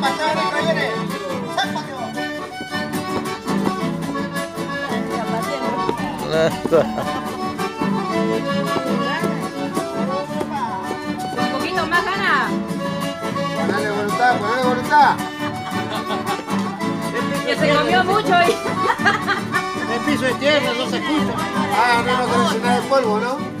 Un poquito más, Ana. Ponle voluntad, ponle voluntad. Que se comió mucho y... El piso es tierra, no se escucha. Ah, no, no tenés nada de polvo, ¿no?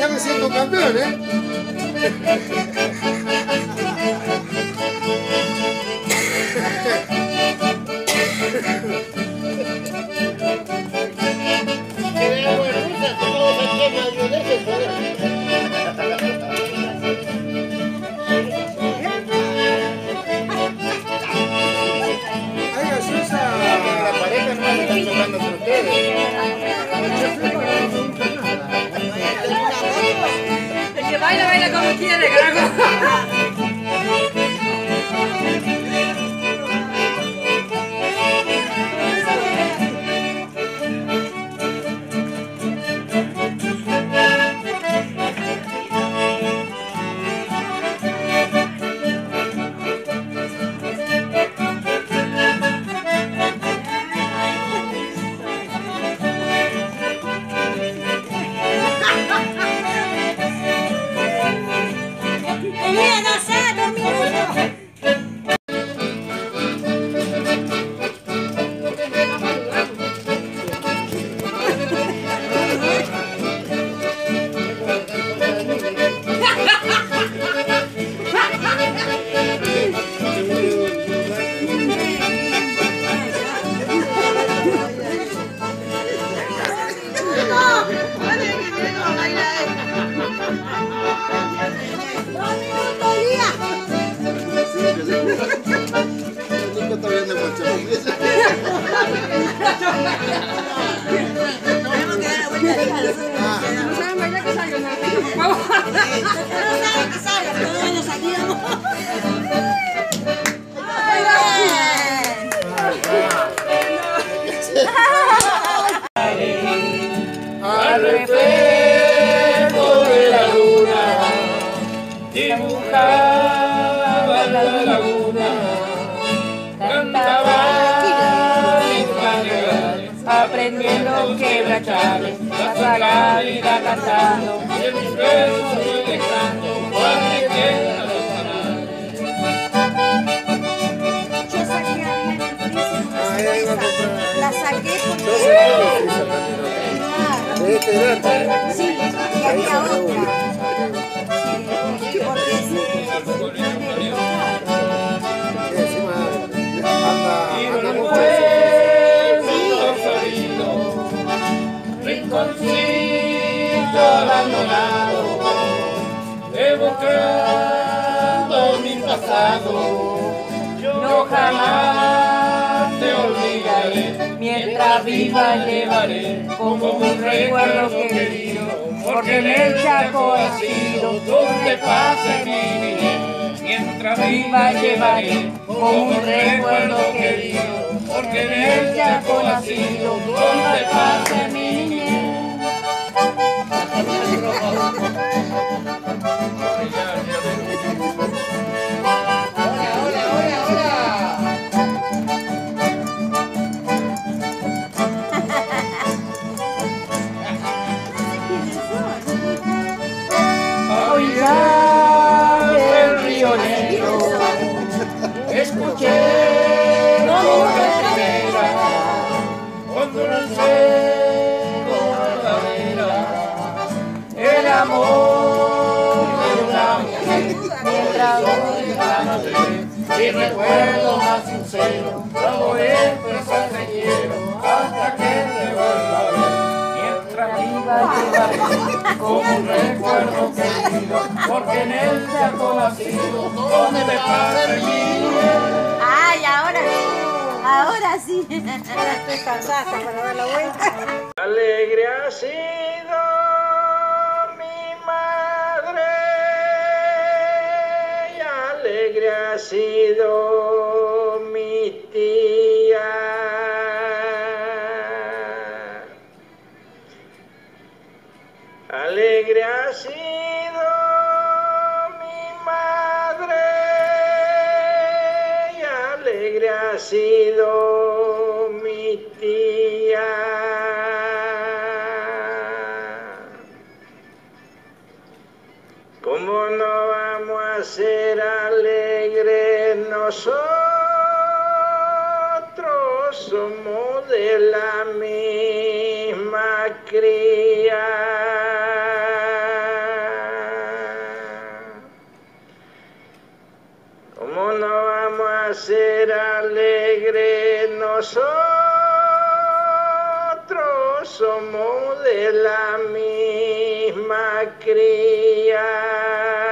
ya me siento campeón, ¿eh? El que baila, baila como quiere, carajo. ハハハハ! Quebrachales, pasa la vida cantando, y en mis versos voy dejando, cuando me quedan los canales. Yo saqué a Diana a comprar. la saqué porque... Que este. Sí, y había otra. Rinconcito abandonado, evocando mi pasado. Yo jamás te olvidaré, mientras viva llevaré como un recuerdo querido, porque en el Chaco ha sido donde pase mi niñez. Mientras viva llevaré como un recuerdo querido, porque en el Chaco ha sido donde pase mi niñez. I'm recuerdo más sincero, no voy a expresar te quiero, hasta que te vuelva a ver, mientras viva llevaré como un recuerdo querido, porque en él te ha conocido, donde me pase mi Ay, ahora sí. Ahora sí. Ahora estoy cansada para dar la vuelta. Alegre ha sido mi tía. Alegre ha sido mi madre y alegre ha sido nosotros? Somos de la misma cría. ¿Cómo no vamos a ser alegres nosotros? Somos de la misma cría.